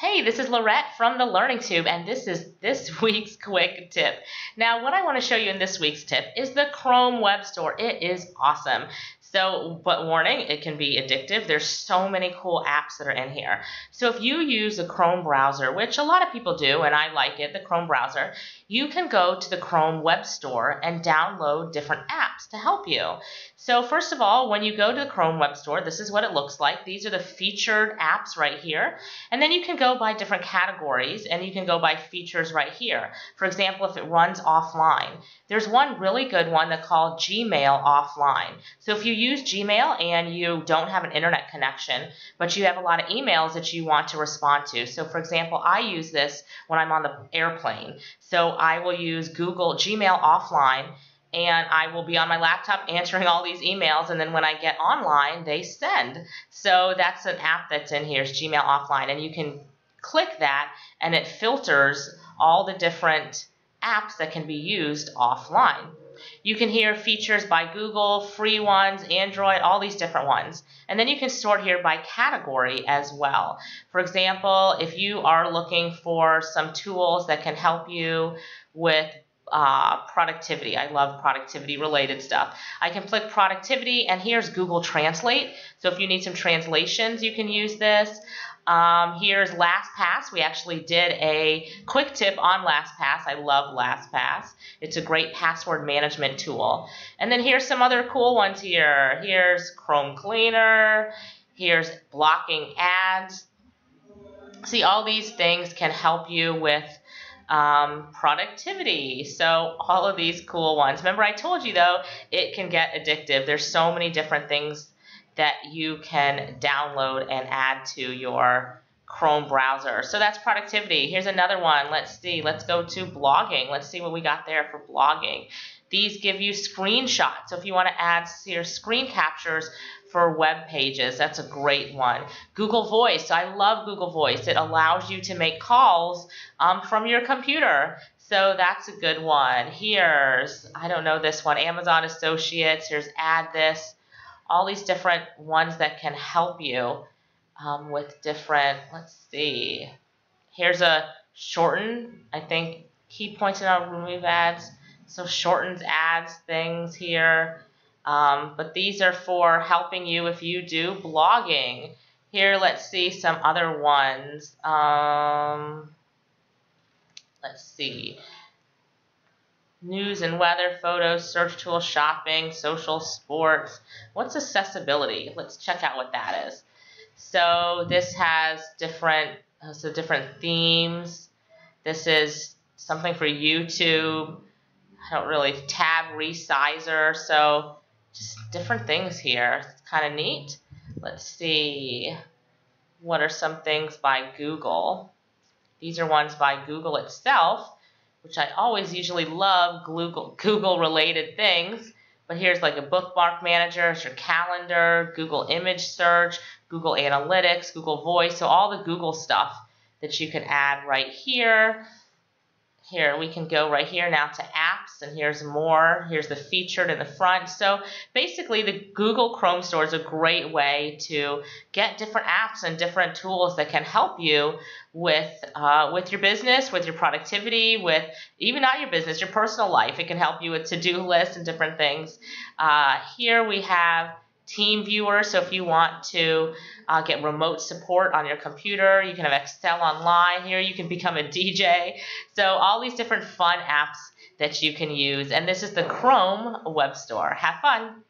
Hey, this is Lorette from the Learning Tube, and this is this week's quick tip. Now, what I want to show you in this week's tip is the Chrome Web Store. It is awesome. So, but warning, it can be addictive. There's so many cool apps that are in here. So if you use a Chrome browser, which a lot of people do, and I like it, the Chrome browser, you can go to the Chrome Web Store and download different apps to help you. So first of all, when you go to the Chrome Web Store, this is what it looks like. These are the featured apps right here. And then you can go by different categories and you can go by features right here. For example, if it runs offline, there's one really good one that's called Gmail Offline. So if you use Gmail and you don't have an internet connection, but you have a lot of emails that you want to respond to. So for example, I use this when I'm on the airplane. So I will use Google Gmail offline and I will be on my laptop answering all these emails and then when I get online they send. So that's an app that's in here, is Gmail offline and you can click that and it filters all the different apps that can be used offline. You can hear features by Google, free ones, Android, all these different ones. And then you can sort here by category as well. For example, if you are looking for some tools that can help you with uh, productivity. I love productivity related stuff. I can click productivity and here's Google Translate. So if you need some translations, you can use this. Um, here's LastPass. We actually did a quick tip on LastPass. I love LastPass. It's a great password management tool. And then here's some other cool ones here. Here's Chrome Cleaner. Here's blocking ads. See, all these things can help you with um, productivity. So all of these cool ones. Remember I told you though, it can get addictive. There's so many different things that you can download and add to your Chrome browser. So that's productivity. Here's another one. Let's see. Let's go to blogging. Let's see what we got there for blogging. These give you screenshots. So if you want to add your screen captures for web pages, that's a great one. Google Voice. I love Google Voice. It allows you to make calls um, from your computer. So that's a good one. Here's, I don't know this one, Amazon Associates. Here's AddThis all these different ones that can help you um, with different, let's see, here's a shorten, I think he pointed out remove ads, so shortens ads things here, um, but these are for helping you if you do blogging. Here, let's see some other ones. Um, let's see news and weather, photos, search tools, shopping, social, sports. What's accessibility? Let's check out what that is. So this has different, so different themes. This is something for YouTube. I don't really tab resizer. So just different things here. It's kind of neat. Let's see. What are some things by Google? These are ones by Google itself which I always usually love Google, Google related things. But here's like a bookmark manager, it's your calendar, Google image search, Google Analytics, Google Voice, so all the Google stuff that you can add right here. Here, we can go right here now to apps, and here's more. Here's the featured in the front. So basically, the Google Chrome Store is a great way to get different apps and different tools that can help you with uh, with your business, with your productivity, with even not your business, your personal life. It can help you with to-do lists and different things. Uh, here we have TeamViewer. So if you want to uh, get remote support on your computer, you can have Excel online here. You can become a DJ. So all these different fun apps that you can use. And this is the Chrome Web Store. Have fun.